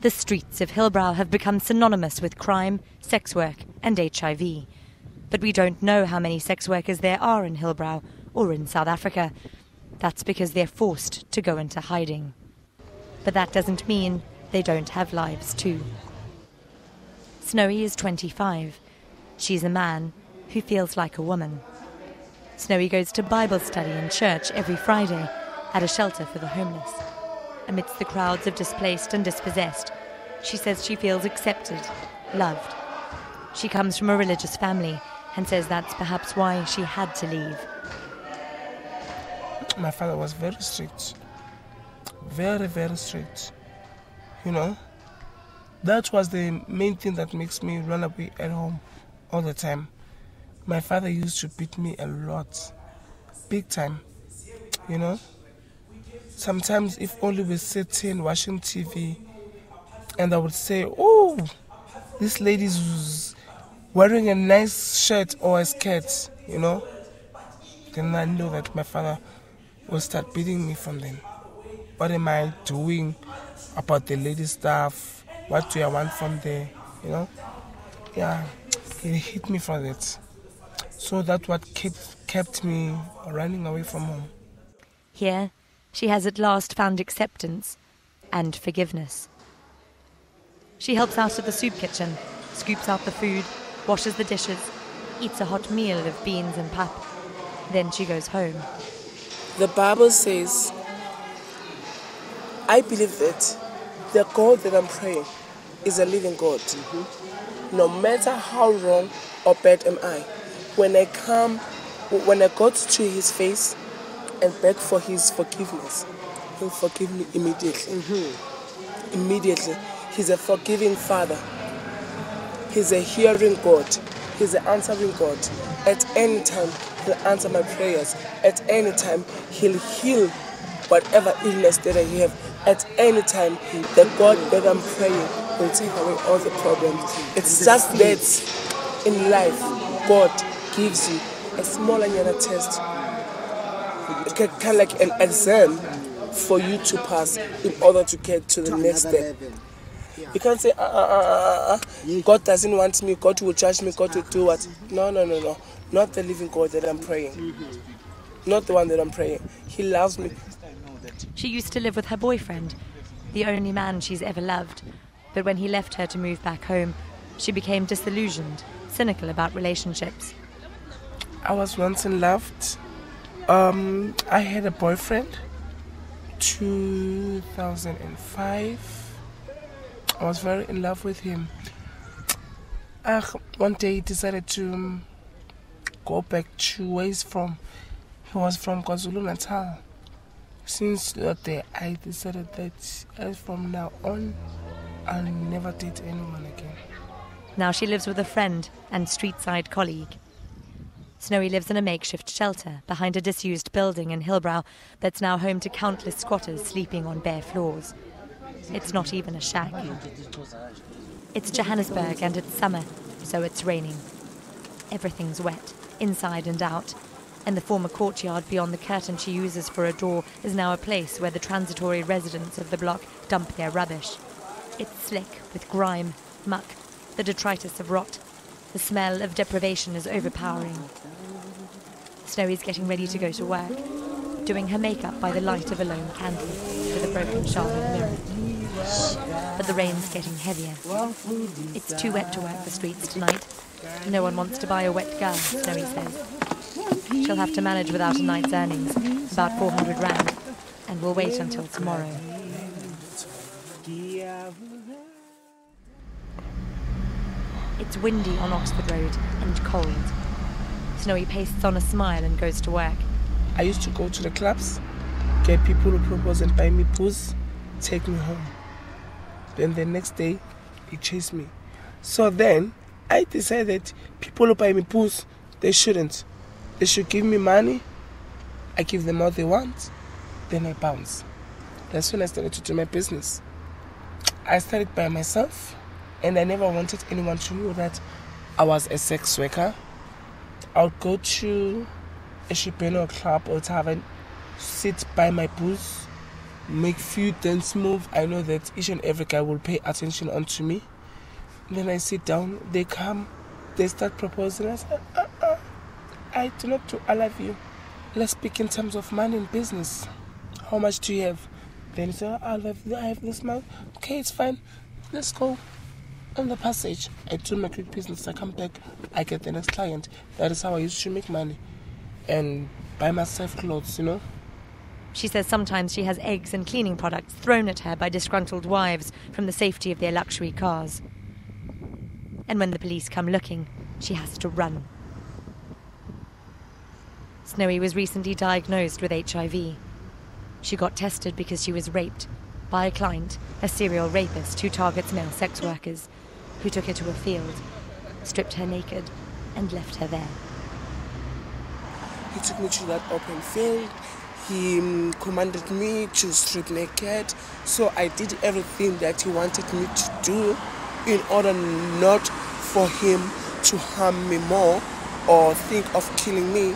The streets of Hillbrow have become synonymous with crime, sex work, and HIV. But we don't know how many sex workers there are in Hillbrow or in South Africa. That's because they're forced to go into hiding. But that doesn't mean they don't have lives too. Snowy is 25. She's a man who feels like a woman. Snowy goes to Bible study in church every Friday at a shelter for the homeless. Amidst the crowds of displaced and dispossessed, she says she feels accepted, loved. She comes from a religious family and says that's perhaps why she had to leave. My father was very strict. Very, very strict. You know? That was the main thing that makes me run away at home all the time. My father used to beat me a lot. Big time. You know? Sometimes if only we're sitting watching TV and I would say, Oh, this lady's wearing a nice shirt or a skirt, you know, then I know that my father will start beating me from then. What am I doing about the lady stuff? What do I want from there? You know? Yeah, it hit me from that. So that's what kept, kept me running away from home. Here, she has at last found acceptance and forgiveness. She helps out at the soup kitchen, scoops out the food, washes the dishes, eats a hot meal of beans and pap. Then she goes home. The Bible says, I believe that the God that I'm praying is a living God. Mm-hmm. No matter how wrong or bad am I, when I come, when I go to his face and beg for his forgiveness, he'll forgive me immediately. Mm-hmm. Immediately. He's a forgiving Father. He's a hearing God. He's an answering God. At any time, He'll answer my prayers. At any time, He'll heal whatever illness that I have. At any time, the God that I'm praying will take away all the problems. It's just that in life, God gives you a small anyana test, kind of like an exam for you to pass in order to get to the next step. You can't say, uh, uh, uh, uh, God doesn't want me, God will judge me, God will do what. No, no, no, no. Not the living God that I'm praying. Not the one that I'm praying. He loves me. She used to live with her boyfriend, the only man she's ever loved. But when he left her to move back home, she became disillusioned, cynical about relationships. I was once in love. Um, I had a boyfriend. 2005 I was very in love with him. Uh, one day he decided to um, go back to where he's from. He was from KwaZulu Natal. Since that day, I decided that as from now on, I'll never date anyone again. Now she lives with a friend and street side colleague. Snowy lives in a makeshift shelter behind a disused building in Hillbrow that's now home to countless squatters sleeping on bare floors. It's not even a shack. It's Johannesburg and it's summer, so it's raining. Everything's wet, inside and out, and the former courtyard beyond the curtain she uses for a door is now a place where the transitory residents of the block dump their rubbish. It's slick with grime, muck, the detritus of rot. The smell of deprivation is overpowering. Snowy's getting ready to go to work, doing her makeup by the light of a lone candle with a broken sharded mirror. But the rain's getting heavier. It's too wet to work the streets tonight. No one wants to buy a wet girl, Snowy says. She'll have to manage without a night's earnings, about 400 rand, and we'll wait until tomorrow. It's windy on Oxford Road and cold. Snowy pastes on a smile and goes to work. I used to go to the clubs, get people to propose and buy me booze, take me home. Then the next day, he chased me. So then, I decided people who buy me booze, they shouldn't. They should give me money. I give them all they want. Then I bounce. That's when I started to do my business. I started by myself, and I never wanted anyone to know that I was a sex worker. I would go to a shipeno club or tavern, sit by my booze, make few dance move. I know that each and every guy will pay attention onto me. Then I sit down, they come, they start proposing. I say, uh, uh, I do not do, I love you. Let's speak in terms of money and business. How much do you have? Then he said, I have, I have this much. Okay, it's fine. Let's go. On the passage, I do my quick business. I come back, I get the next client. That is how I used to make money. And buy myself clothes, you know. She says sometimes she has eggs and cleaning products thrown at her by disgruntled wives from the safety of their luxury cars. And when the police come looking, she has to run. Snowy was recently diagnosed with HIV. She got tested because she was raped by a client, a serial rapist who targets male sex workers, who took her to a field, stripped her naked, and left her there. He took me to that open field he um, commanded me to strip naked. So I did everything that he wanted me to do in order not for him to harm me more or think of killing me.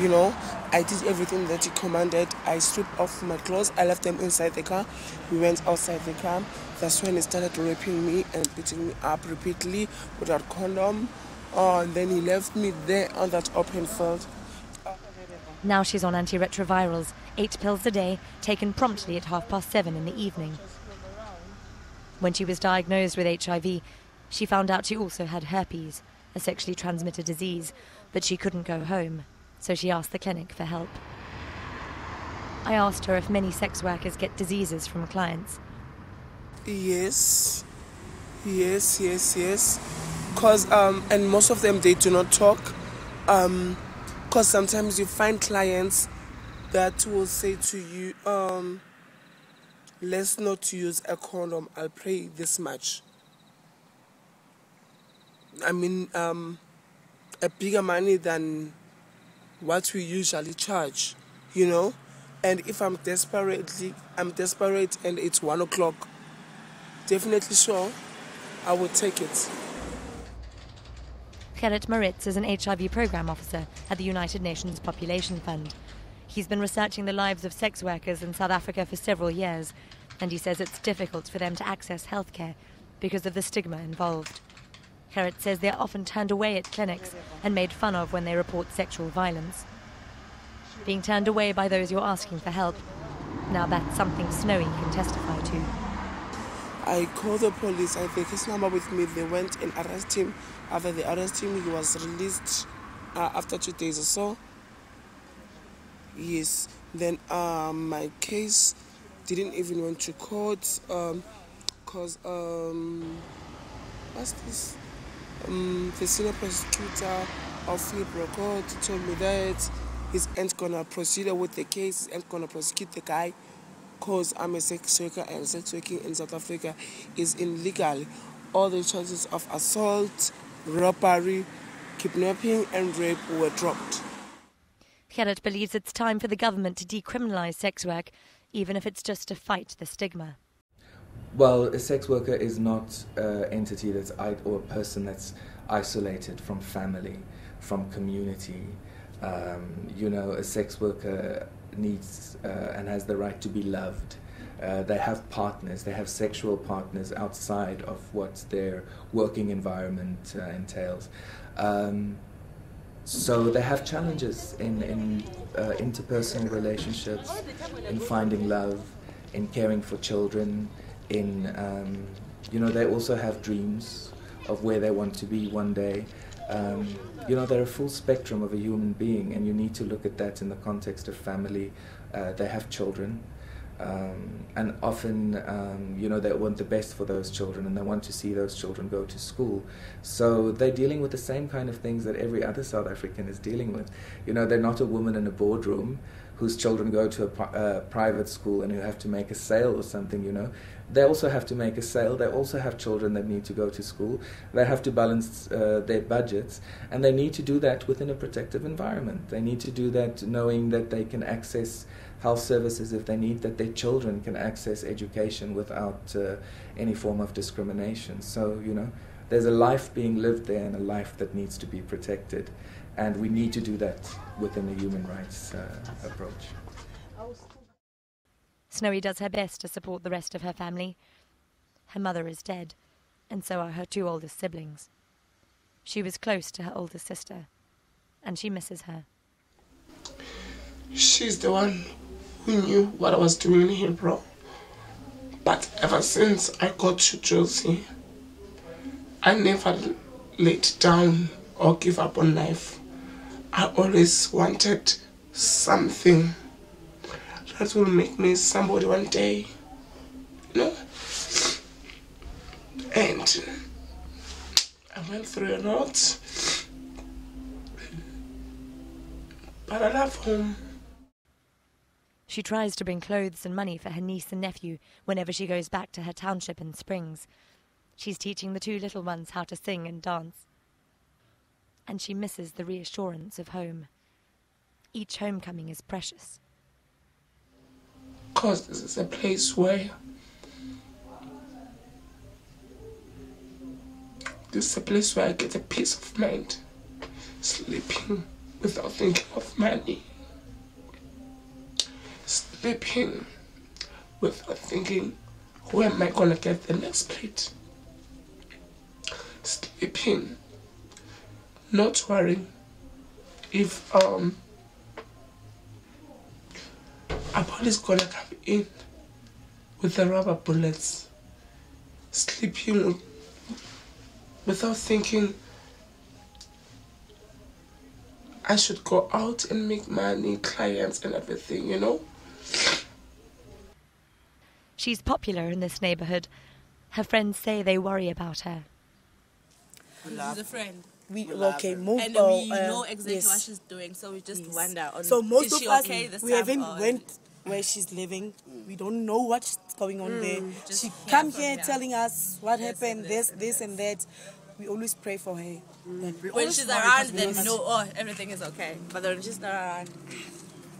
You know, I did everything that he commanded. I stripped off my clothes. I left them inside the car. We went outside the car. That's when he started raping me and beating me up repeatedly without condom. Uh, and then he left me there on that open field. Now she's on antiretrovirals, eight pills a day, taken promptly at half past seven in the evening. When she was diagnosed with HIV, she found out she also had herpes, a sexually transmitted disease, but she couldn't go home, so she asked the clinic for help. I asked her if many sex workers get diseases from clients. Yes, yes, yes, yes. Cause um, and most of them they do not talk. Um, because sometimes you find clients that will say to you, um, let's not use a condom, I'll pay this much. I mean, um, a bigger money than what we usually charge, you know? And if I'm desperately, I'm desperate and it's one o'clock, definitely sure I will take it. Gerrit Moritz is an HIV program officer at the United Nations Population Fund. He's been researching the lives of sex workers in South Africa for several years, and he says it's difficult for them to access healthcare because of the stigma involved. Gerrit says they're often turned away at clinics and made fun of when they report sexual violence. Being turned away by those you're asking for help, now that's something Snowy can testify to. I called the police, I take his number with me, they went and arrested him. After the arrest him, he was released uh, after two days or so. Yes, then uh, my case didn't even went to court because um, um, what's this? Um, the senior prosecutor of Hillbrow Court told me that he ain't gonna proceed with the case, ain't gonna prosecute the guy because I'm a sex worker and sex working in South Africa is illegal. All the charges of assault, robbery, kidnapping, and rape were dropped. Gerrit believes it's time for the government to decriminalise sex work, even if it's just to fight the stigma. Well, a sex worker is not an entity that's or a person that's isolated from family, from community. Um, you know, a sex worker needs uh, and has the right to be loved uh, they have partners, they have sexual partners outside of what their working environment uh, entails. Um, so they have challenges in, in uh, interpersonal relationships, in finding love, in caring for children, in, um, you know, they also have dreams of where they want to be one day. Um, you know, they're a full spectrum of a human being, and you need to look at that in the context of family. Uh, they have children. Um, and often, um, you know, they want the best for those children and they want to see those children go to school. So they're dealing with the same kind of things that every other South African is dealing with. You know, they're not a woman in a boardroom whose children go to a uh, private school and who have to make a sale or something, you know. They also have to make a sale. They also have children that need to go to school. They have to balance uh, their budgets. And they need to do that within a protective environment. They need to do that knowing that they can access health services if they need, that their children can access education without uh, any form of discrimination. So, you know, there's a life being lived there and a life that needs to be protected. And we need to do that within a human rights uh, approach. Snowy does her best to support the rest of her family. Her mother is dead, and so are her two oldest siblings. She was close to her older sister, and she misses her. She's the one who knew what I was doing here, bro. But ever since I got to Jozi, I never laid down or give up on life. I always wanted something that will make me somebody one day. You know? And I went through a lot. But I love home. She tries to bring clothes and money for her niece and nephew whenever she goes back to her township in Springs. She's teaching the two little ones how to sing and dance. And she misses the reassurance of home. Each homecoming is precious. Because this is a place where this is a place where I get a peace of mind. Sleeping without thinking of money. Sleeping without thinking where am I gonna get the next plate? Sleeping not worrying if um a police gonna come in with the rubber bullets, sleeping without thinking I should go out and make money, clients and everything, you know? She's popular in this neighborhood. Her friends say they worry about her. She's a friend. We love okay, her. move and uh, we uh, know exactly yes. what she's doing, so we just Yes. wonder. On, So most is of she us, okay we haven't or- went where she's living. We don't know what's going on there. Mm, just She hear come here her. telling us what This happened, and this, this this, and and that. We always pray for her. That we When she's around, we then we know, oh, everything is okay. But when she's not around,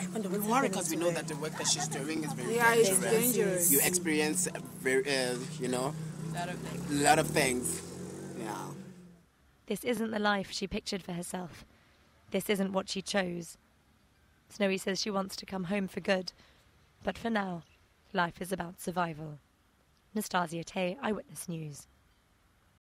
I wonder We worry because we know that the work that she's doing is very Yeah, it's dangerous. dangerous. You experience very, uh, you know, a lot of things. a lot of things. Yeah. This isn't the life she pictured for herself. This isn't what she chose. Snowy says she wants to come home for good. But for now, life is about survival. Nastasya Tay, Eyewitness News.